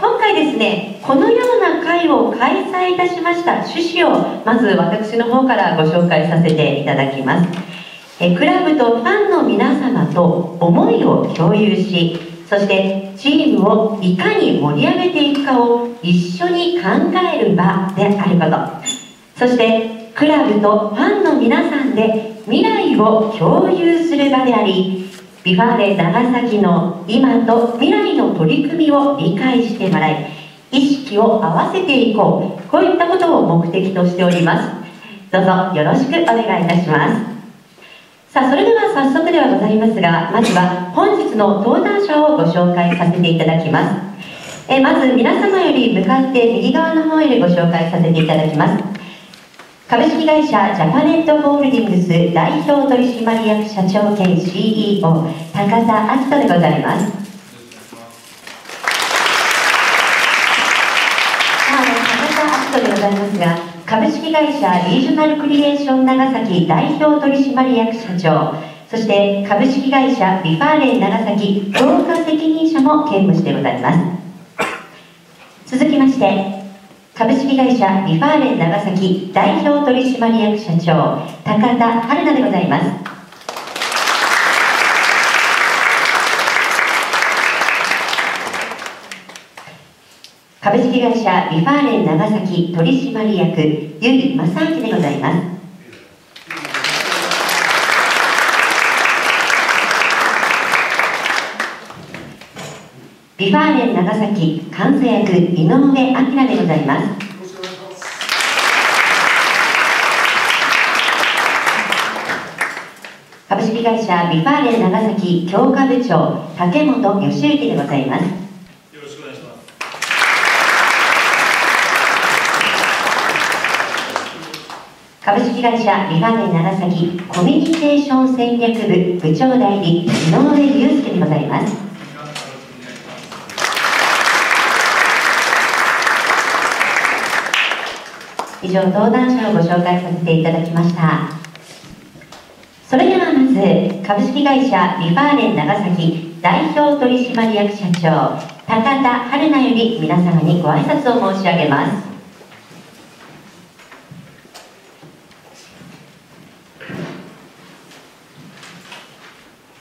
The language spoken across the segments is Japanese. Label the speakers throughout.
Speaker 1: 今回ですねこのような会を開催いたしました趣旨をまず私の方からご紹介させていただきます。えクラブとファンの皆様と思いを共有しそしてチームをいかに盛り上げていくかを一緒に考える場であること。そしてクラブとファンの皆さんで未来を共有する場でありビファーレ長崎の今と未来の取り組みを理解してもらい意識を合わせていこうこういったことを目的としております。どうぞよろしくお願いいたします。さあそれでは早速ではございますがまずは本日の登壇者をご紹介させていただきます。えまず皆様より向かって右側の方よりご紹介させていただきます。株式会社ジャパネットホールディングス代表取締役社長兼 CEO 高田明人でございます。高田明人でございますが株式会社リージョナルクリエーション長崎代表取締役社長そして株式会社リファーレン長崎強化責任者も兼務してございます。続きまして株式会社リファーレン長崎代表取締役社長高田春菜でございます。株式会社リファーレン長崎取締役由井正明でございます。リファーレン長崎監査役井上明でございます。株式会社リファーレン長崎強化部長竹本義之でございます。株式会社リファネ長崎コミュニケーション戦略部部長代理井上祐介でございます以上登壇者をご紹介させていただきました。それではまず株式会社リファーレン長崎代表取締役社長高田春菜より皆様にご挨拶を申し上げます。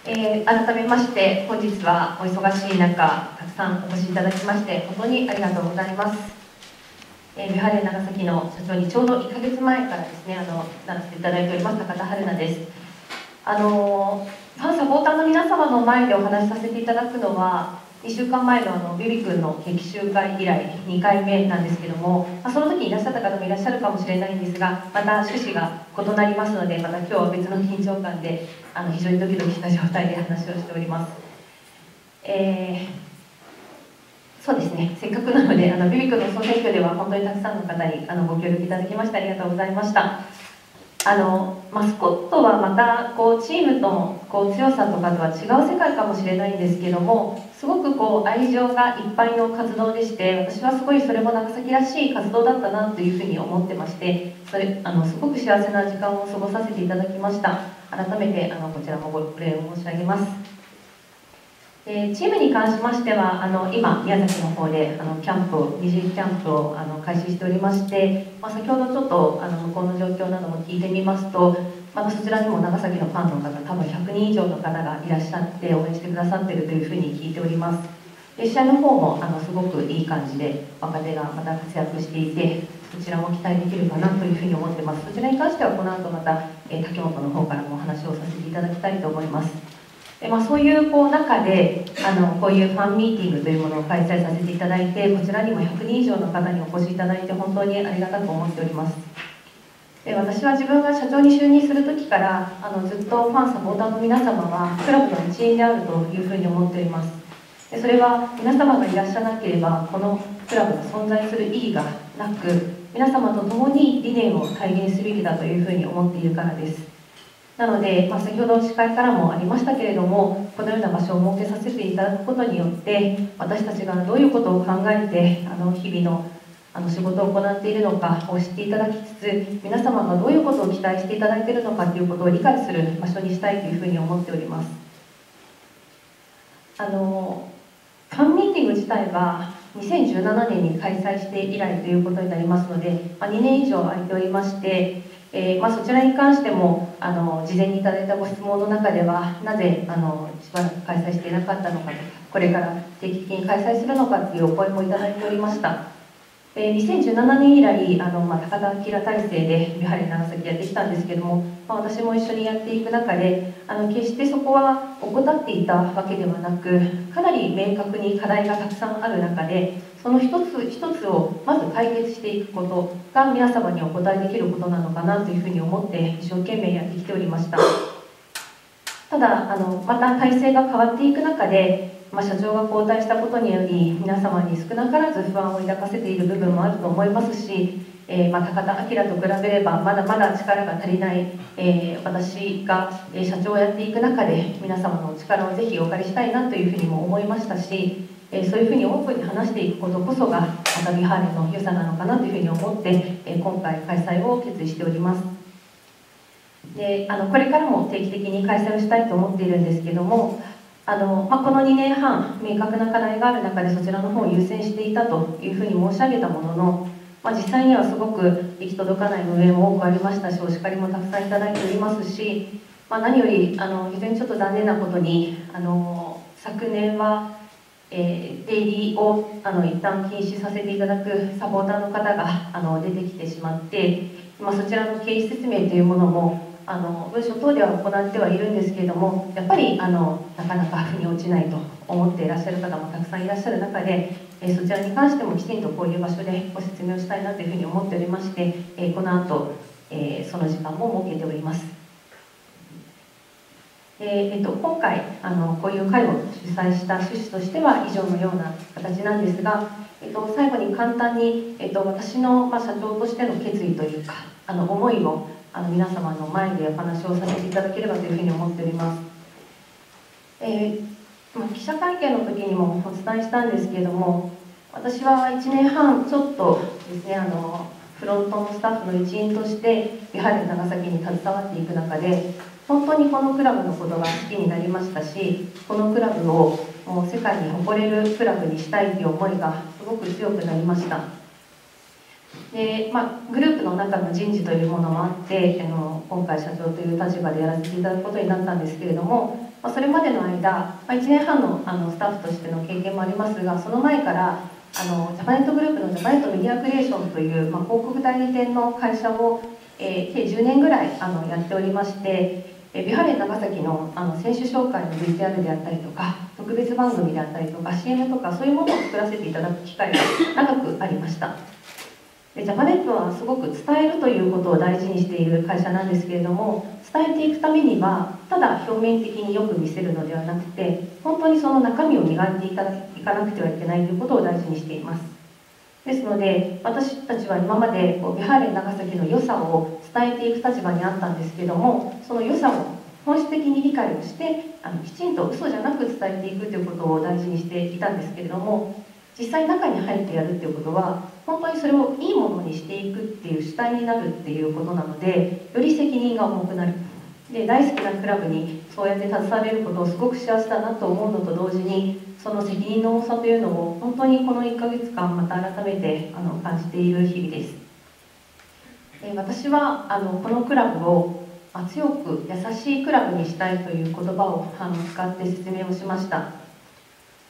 Speaker 2: えー、改めまして本日はお忙しい中たくさんお越しいただきまして本当にありがとうございます、えー、ビハレ長崎の社長にちょうど1か月前からですねあのならせていただいております高田春菜ですあのファンサポーターの皆様の前でお話しさせていただくのは2週間前のあのビビ君の劇集会以来2回目なんですけども、まあ、その時にいらっしゃった方もいらっしゃるかもしれないんですがまた趣旨が異なりますのでまた今日は別の緊張感であの非常にドキドキした状態で話をしております。えー、そうですね。せっかくなのであのビビ君の総選挙では本当にたくさんの方にあのご協力いただきましてありがとうございました。あのマスコットはまたこうチームとのこう強さとかとは違う世界かもしれないんですけどもすごくこう愛情がいっぱいの活動でして私はすごいそれも長崎らしい活動だったなというふうに思ってましてそれあのすごく幸せな時間を過ごさせていただきました。改めてあのこちらもご礼を申し上げます。えチームに関しましてはあの今宮崎の方であのキャンプ二次キャンプをあの開始しておりまして、まあ、先ほどちょっとあの向こうの状況なども聞いてみますとまたそちらにも長崎のファンの方多分100人以上の方がいらっしゃって応援してくださってるというふうに聞いております。で試合の方もあのすごくいい感じで若手がまた活躍していてそちらも期待できるかなというふうに思ってます。そちらに関してはこの後また、え竹本の方からもお話をさせていただきたいと思います。でまあ、そういうこう中であのこういうファンミーティングというものを開催させていただいてこちらにも100人以上の方にお越しいただいて本当にありがたく思っております。で私は自分が社長に就任する時からあのずっとファンサポーターの皆様はクラブの一員であるというふうに思っております。でそれは皆様がいらっしゃなければこのクラブが存在する意義がなく皆様と共に理念を体現すべきだというふうに思っているからです。なので、まあ、先ほど司会からもありましたけれどもこのような場所を設けさせていただくことによって私たちがどういうことを考えてあの日々のあの仕事を行っているのかを知っていただきつつ皆様がどういうことを期待していただいているのかということを理解する場所にしたいというふうに思っております。あのファンミーティング自体は2017年に開催して以来ということになりますので、まあ、2年以上空いておりまして、えー、まあ、そちらに関してもあの事前にいただいたご質問の中ではなぜあのしばらく開催していなかったのかとこれから定期的に開催するのかというお声もいただいておりました。え2017年以来あの、まあ、高田明体制でやはり長崎やってきたんですけども、まあ、私も一緒にやっていく中であの決してそこは怠っていたわけではなくかなり明確に課題がたくさんある中でその一つ一つをまず解決していくことが皆様にお答えできることなのかなというふうに思って一生懸命やってきておりました。ただあのまた体制が変わっていく中でまあ、社長が交代したことにより皆様に少なからず不安を抱かせている部分もあると思いますし、えー、まあ、高田明と比べればまだまだ力が足りない、えー、私が社長をやっていく中で皆様のお力をぜひお借りしたいなというふうにも思いましたし、え、そういうふうにオープンに話していくことこそが熱海ハーレの良さなのかなというふうに思って、え今回開催を決意しております。であのこれからも定期的に開催をしたいと思っているんですけどもあの、まあ、この2年半明確な課題がある中でそちらの方を優先していたというふうに申し上げたものの、まあ、実際にはすごく行き届かない運営も多くありましたしお叱りもたくさんいただいておりますし、まあ、何よりあの非常にちょっと残念なことにあの昨年は、えー、出入りをあの一旦禁止させていただくサポーターの方があの出てきてしまって、まあ、そちらの経緯説明というものもあの文書等では行ってはいるんですけれどもやっぱりあのなかなか腑に落ちないと思っていらっしゃる方もたくさんいらっしゃる中で、えそちらに関してもきちんとこういう場所でご説明をしたいなというふうに思っておりまして、えこの後、えその時間も設けております。えー、えっと、今回あのこういう会を主催した趣旨としては以上のような形なんですが、えっと、最後に簡単に、えっと、私の、まあ、社長としての決意というかあの思いをあの皆様の前でお話をさせていただければというふうに思っております。えー、まあ、記者会見の時にもお伝えしたんですけれども私は1年半ちょっとですねあのフロントのスタッフの一員としてやはり長崎に携わっていく中で本当にこのクラブのことが好きになりましたしこのクラブをもう世界に誇れるクラブにしたいという思いがすごく強くなりました。で、まあ、グループの中の人事というものもあってあの今回社長という立場でやらせていただくことになったんですけれども、まあ、それまでの間、まあ、1年半のあのスタッフとしての経験もありますがその前からあのジャパネットグループのジャパネットメディアクリエーションという、まあ、広告代理店の会社を、えー、計10年ぐらいあのやっておりましてビハレン長崎のあの選手紹介の VTR であったりとか特別番組であったりとか CM とかそういうものを作らせていただく機会が長くありました。でジャパネットはすごく伝えるということを大事にしている会社なんですけれども伝えていくためにはただ表面的によく見せるのではなくて本当にその中身を磨いていかなくてはいけないということを大事にしていますですので私たちは今までこうビハーレン長崎の良さを伝えていく立場にあったんですけどもその良さを本質的に理解をしてあのきちんと嘘じゃなく伝えていくということを大事にしていたんですけれども実際中に入ってやるっていうことは本当にそれをいいものにしていくっていう主体になるっていうことなのでより責任が重くなる。で大好きなクラブにそうやって携われることをすごく幸せだなと思うのと同時にその責任の重さというのを本当にこの1ヶ月間また改めてあの感じている日々です。で私はあのこのクラブを強く優しいクラブにしたいという言葉をあの使って説明をしました。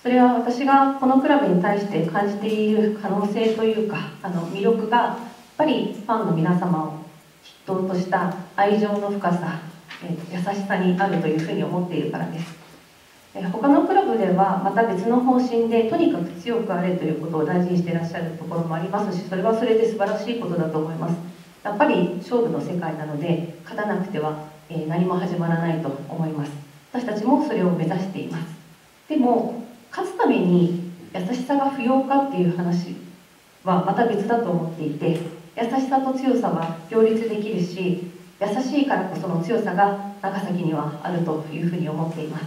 Speaker 2: それは私がこのクラブに対して感じている可能性というかあの魅力がやっぱりファンの皆様を筆頭とした愛情の深さ優しさにあるというふうに思っているからです。他のクラブではまた別の方針でとにかく強くあれということを大事にしていらっしゃるところもありますしそれはそれで素晴らしいことだと思います。やっぱり勝負の世界なので勝たなくては何も始まらないと思います。私たちもそれを目指しています。でも勝つために優しさが不要かっていう話はまた別だと思っていて優しさと強さは両立できるし優しいからこその強さが長崎にはあるというふうに思っています。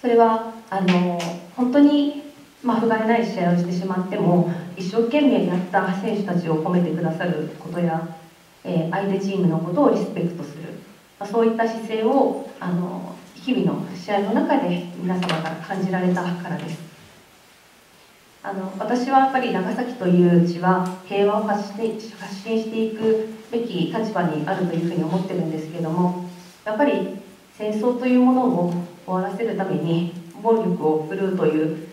Speaker 2: それはあの本当に、まあ、不甲斐ない試合をしてしまっても一生懸命やった選手たちを褒めてくださることや、えー、相手チームのことをリスペクトする、まあ、そういった姿勢をあの日々の試合の中で皆様から感じられたからです。あの私はやっぱり長崎という地は平和を発して発信していくべき立場にあるというふうに思ってるんですけどもやっぱり戦争というものを終わらせるために暴力を振るうという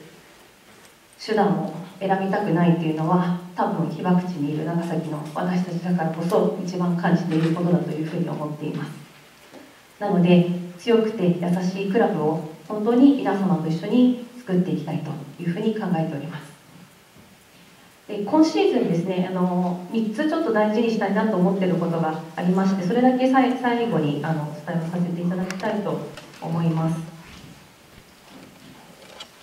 Speaker 2: 手段を選びたくないというのは多分被爆地にいる長崎の私たちだからこそ一番感じていることだというふうに思っています。なので強くて優しいクラブを本当に皆様と一緒に作っていきたいというふうに考えております。で今シーズンですねあの3つちょっと大事にしたいなと思っていることがありましてそれだけ最後にあのお伝えをさせていただきたいと思います。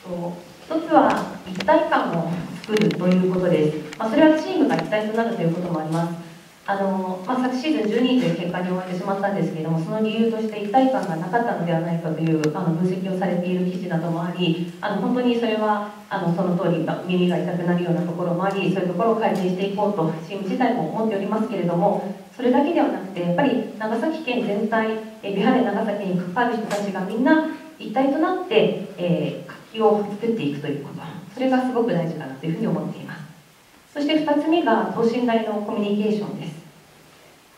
Speaker 2: 一つは一体感を作るということです、まあ、それはチームが一体となるということもあります。あの、まあ、昨シーズン12位という結果に終わってしまったんですけれどもその理由として一体感がなかったのではないかというあの分析をされている記事などもありあの本当にそれはあのその通り耳が痛くなるようなところもありそういうところを改善していこうとチーム自体も思っておりますけれどもそれだけではなくてやっぱり長崎県全体えビハレ長崎に関わる人たちがみんな一体となって、えー、活気を作っていくということ。それがすごく大事かなというふうに思っています。そして2つ目が等身大のコミュニケーションです。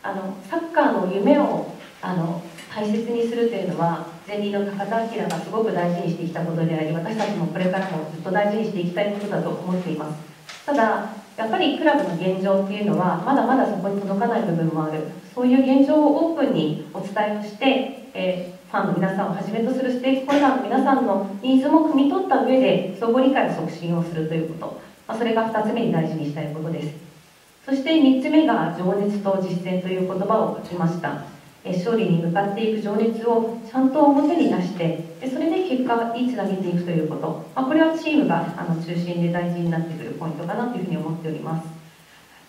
Speaker 2: あのサッカーの夢をあの大切にするというのは前任の高田明がすごく大事にしてきたことであり私たちもこれからもずっと大事にしていきたいことだと思っています。ただやっぱりクラブの現状っていうのはまだまだそこに届かない部分もある。そういう現状をオープンにお伝えをして、えー、ファンの皆さんをはじめとするステークホルダーの皆さんのニーズも汲み取った上で相互理解を促進をするということ、まあ、それが2つ目に大事にしたいことです。そして3つ目が情熱と実践という言葉を書きました。勝利に向かっていく情熱をちゃんと表に出してでそれで結果につなげていくということ、まあ、これはチームがあの中心で大事になってくるポイントかなというふうに思っております、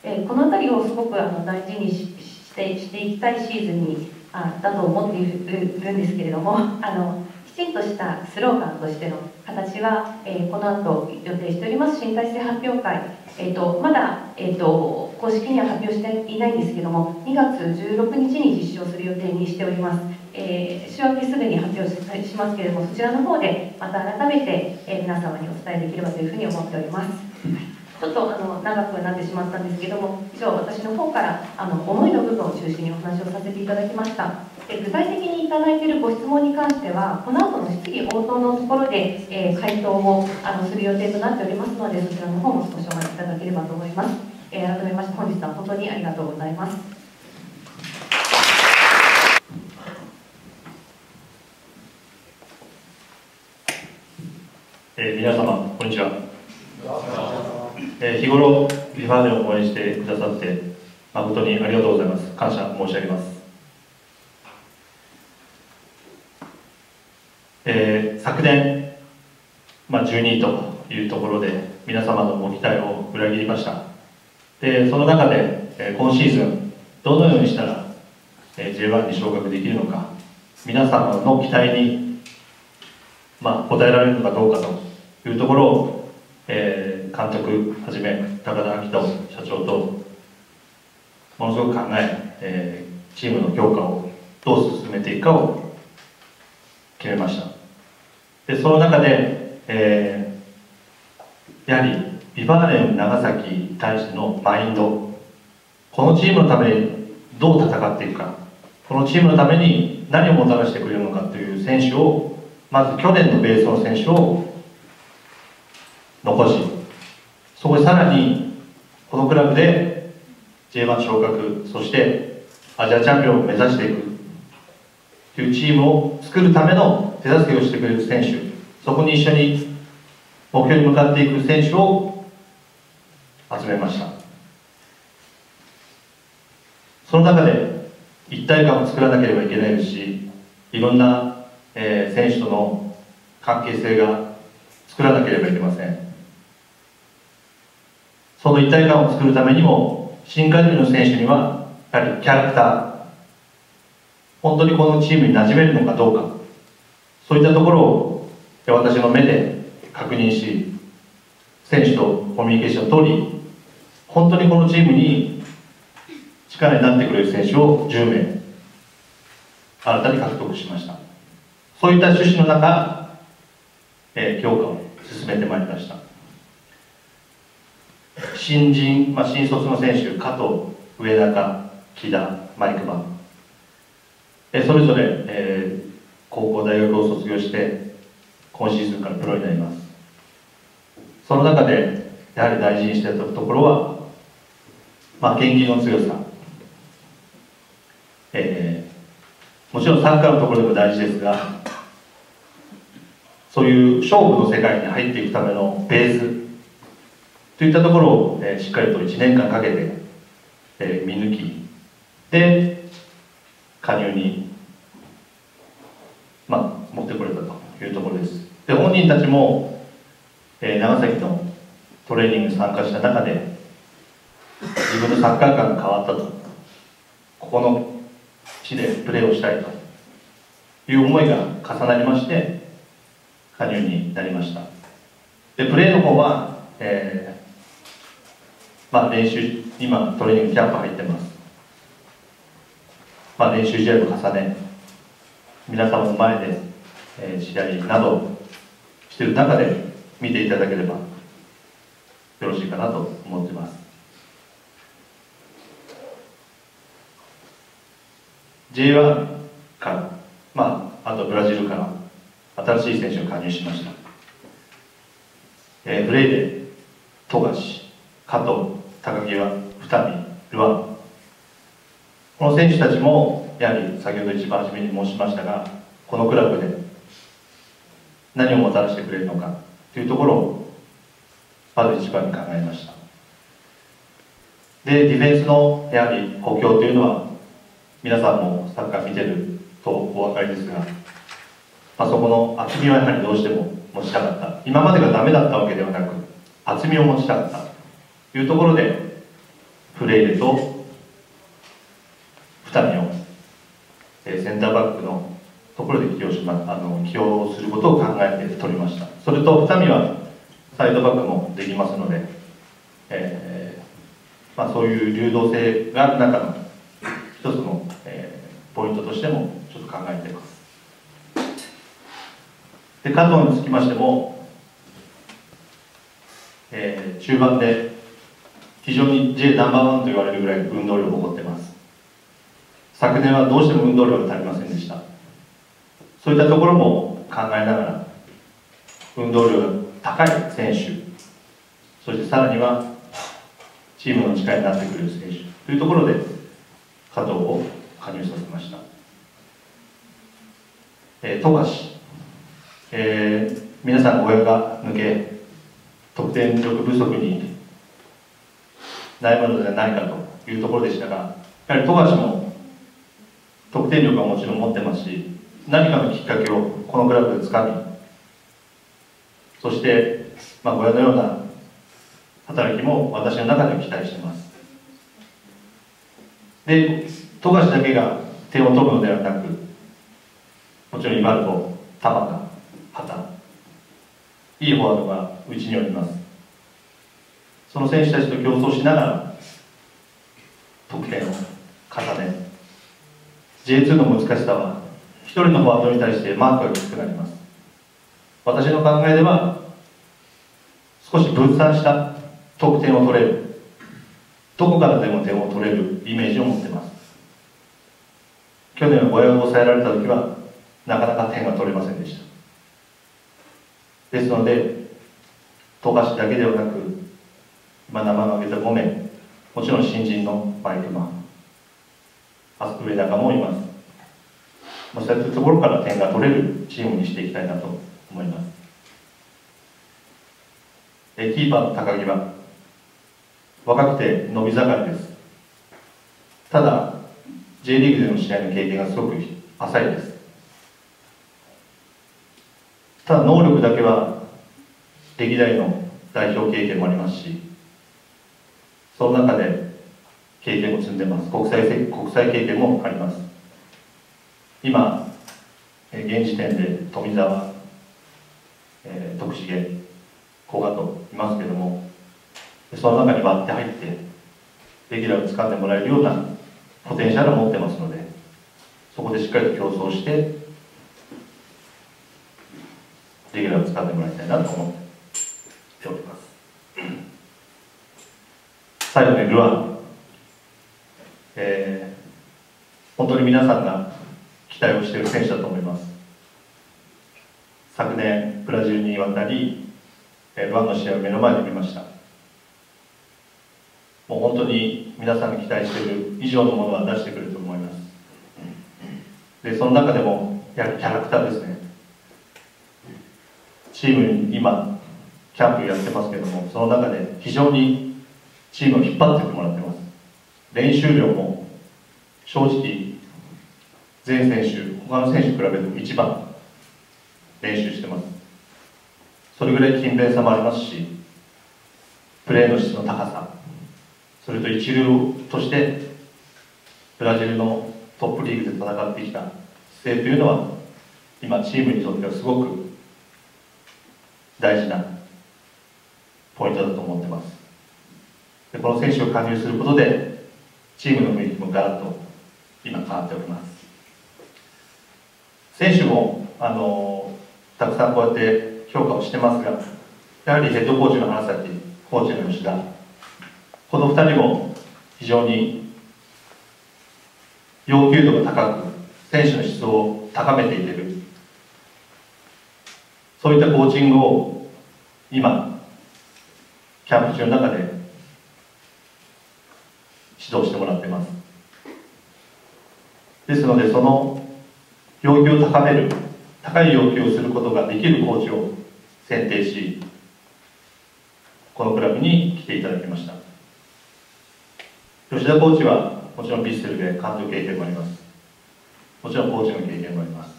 Speaker 2: えこの辺りをすごくあの大事にしてしていきたいシーズンにあだと思っているんですけれども あのきちんとしたスローガンとしての形は、え、この後予定しております。新体制発表会、えーと、まだ、えーと公式には発表していないんですけども2月16日に実施をする予定にしております、えー、週明けすぐに発表しますけれどもそちらの方でまた改めて、えー、皆様にお伝えできればというふうに思っております。ちょっとあの長くなってしまったんですけども以上私の方からあの思いの部分を中心にお話をさせていただきました。え具体的にいただいているご質問に関してはこの後の質疑応答のところで、えー、回答をあのする予定となっておりますのでそちらの方も少しお待ちいただければと思いますえー、改めまして本日は本当にありがとうございます。
Speaker 3: えー、皆様こんにちは、えー、日頃ビファーネを応援してくださって誠にありがとうございます。感謝申し上げます、えー、昨年、まあ、12位というところで皆様のご期待を裏切りました。でその中で、え今シーズンどのようにしたら、え J1 に昇格できるのか皆様の期待に、まあ、応えられるのかどうかというところを、えー、監督はじめ高田明人社長とものすごく考ええー、チームの強化をどう進めていくかを決めました。でその中で、えー、やはりビバーレン長崎に対してのマインド。このチームのためにどう戦っていくか。このチームのために何をもたらしてくれるのかという選手をまず去年のベースの選手を残しそこでさらにこのクラブで J1 昇格そしてアジアチャンピオンを目指していく。というチームを作るための手助けをしてくれる選手。そこに一緒に目標に向かっていく選手を集めました。その中で一体感を作らなければいけないしいろんな、えー、選手との関係性が作らなければいけません。その一体感を作るためにも新加入の選手にはやはりキャラクター本当にこのチームに馴染めるのかどうかそういったところを私の目で確認し選手とコミュニケーションを取り本当にこのチームに力になってくれる選手を10名新たに獲得しました。そういった趣旨の中、えー、強化を進めてまいりました。新人、まあ、新卒の選手加藤上中木田マイクマン。えそれぞれ、えー、高校大学を卒業して今シーズンからプロになります。その中でやはり大事にしてたところは、まあ、研究の強さ、えー、もちろんサッカーのところでも大事ですがそういう勝負の世界に入っていくためのベースといったところを、えー、しっかりと1年間かけて、えー、見抜きで加入に、まあ、持ってこれたというところです。で本人たちも、えー、長崎のトレーニングに参加した中で自分のサッカー観が変わったと。ここの地でプレーをしたいと。いう思いが重なりまして加入になりました。でプレーの方は、えーまあ、練習今トレーニングキャンプ入ってます、まあ、練習試合を重ね皆様の前で、えー、試合などしてる中で見ていただければよろしいかなと思ってます。J1 からまああとブラジルから新しい選手が加入しました、えー、ブレイデ富樫加藤高木は二見ルワンこの選手たちもやはり先ほど一番初めに申しましたがこのクラブで何をもたらしてくれるのかというところをまず一番に考えました。でディフェンスのやはり補強というのは皆さんもサッカー見てるとお分かりですがまあ、そこの厚みはやはりどうしても持ちたかった。今までがダメだったわけではなく厚みを持ちたかった。というところでフレイレと二見を、えセンターバックのところで起用し、ま、あの起用することを考えて取りました。それと二見はサイドバックもできますので、えーまあ、そういう流動性が中の一つの、えー、ポイントとしてもちょっと考えています。で加藤につきましても、えー、中盤で非常に J ナンバーワンと言われるぐらい運動量を誇っています。昨年はどうしても運動量が足りませんでした。そういったところも考えながら運動量が高い選手そしてさらにはチームの力になってくれる選手というところで加藤を加入させました、えー、富樫。えー、皆さん親が抜け得点力不足に悩むのではないかというところでしたがやはり富樫も得点力はもちろん持ってますし何かのきっかけをこのクラブでつかみそして、まあ、親のような働きも私の中では期待しています。で富樫だけが点を取るのではなくもちろん今ると田畑方いいフォワードがうちにおります。その選手たちと競争しながら得点を重ね J2 の難しさは1人のフォワードに対してマークがきつくなります。私の考えでは少し分散した得点を取れる。どこからでも点を取れるイメージを持っています。去年は親が抑えられた時はなかなか点が取れませんでした。ですので富樫だけではなく今名前を挙げた5名もちろん新人のバイクマン上中もいます。そういったところから点が取れるチームにしていきたいなと思います。キーパーの高木は若くて伸び盛りです。ただ J リーグでの試合の経験がすごく浅いです。ただ能力だけは歴代の代表経験もありますしその中で経験を積んでます。国際国際経験もあります。今現時点で富澤、えー、徳重古賀といますけどもその中に割って入ってレギュラーを掴んでもらえるようなポテンシャルを持ってますのでそこでしっかりと競争してレギュラーを使ってもらいたいなと思っております。最後にルアン、えー、本当に皆さんが期待をしている選手だと思います。昨年ブラジルに渡りルアンの試合を目の前で見ました。もう本当に皆さんが期待している以上のものは出してくれると思います。でその中でもやキャラクターですね。チームに今キャンプやってますけどもその中で非常にチームを引っ張ってもらってます。練習量も正直全選手他の選手に比べても一番練習してます。それぐらい勤勉さもありますしプレーの質の高さ。それと一流としてブラジルのトップリーグで戦ってきた姿勢というのは今チームにとってはすごく大事なポイントだと思ってます。でこの選手を加入することでチームの雰囲気もガラッと今変わっております。選手もあのたくさんこうやって評価をしてますがやはりヘッドコーチの花咲コーチの吉田この2人も非常に要求度が高く選手の質を高めていける。そういったコーチングを今キャンプ中の中で指導してもらってます。ですのでその要求を高める高い要求をすることができるコーチを選定しこのクラブに来ていただきました。吉田コーチはもちろんビッセルで監督経験もあります。もちろんコーチの経験もあります。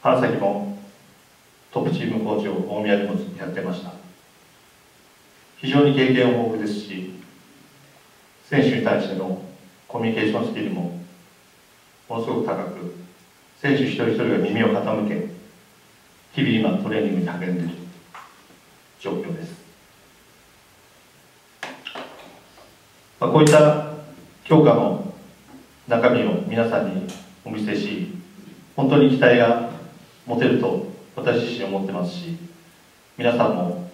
Speaker 3: 花咲もトップチームコーチを大宮でもやってました。非常に経験豊富ですし選手に対してのコミュニケーションスキルもものすごく高く選手一人一人が耳を傾け日々今トレーニングに励んでいる状況です、まあ、こういった強化の中身を皆さんにお見せし本当に期待が持てると私自身思ってますし皆さんも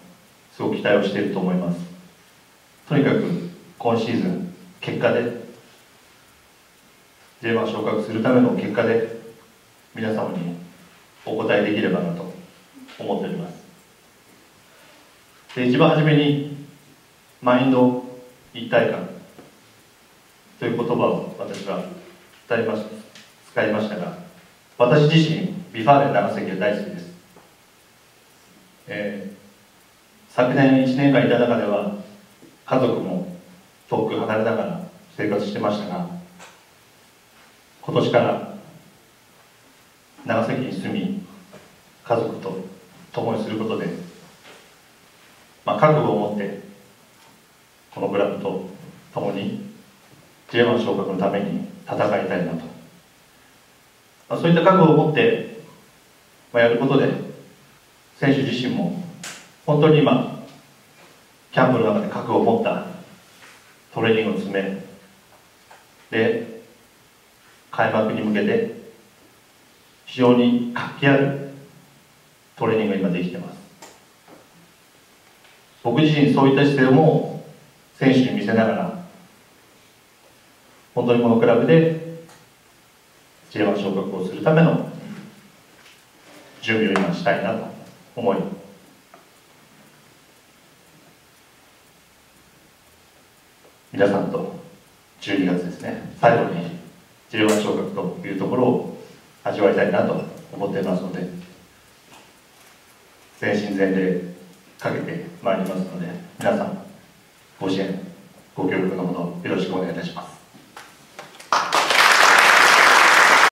Speaker 3: すごく期待をしていると思います。とにかく今シーズン結果で J1 昇格するための結果で皆様にお答えできればなと思っております。で一番初めにマインド一体感。という言葉を私は伝えま使いましたが私自身ビファーレ長崎が大好きです、えー、昨年1年間いた中では家族も遠く離れながら生活してましたが今年から長崎に住み家族と共にすることで、まあ、覚悟を持ってこのクラブと共に J1 昇格のために戦いたいなと、まあ、そういった覚悟を持ってまあ、やることで選手自身も本当に今キャンプの中で覚悟を持ったトレーニングを詰めで開幕に向けて非常に活気あるトレーニングが今できてます。僕自身そういった姿勢も選手に見せながら本当にこのクラブで J1 昇格をするための準備を今したいなと思い皆さんと12月ですね最後に J1 昇格というところを味わいたいなと思っていますので全身全霊かけてまいりますので皆さんご支援ご協力のほどよろしくお願いいたします。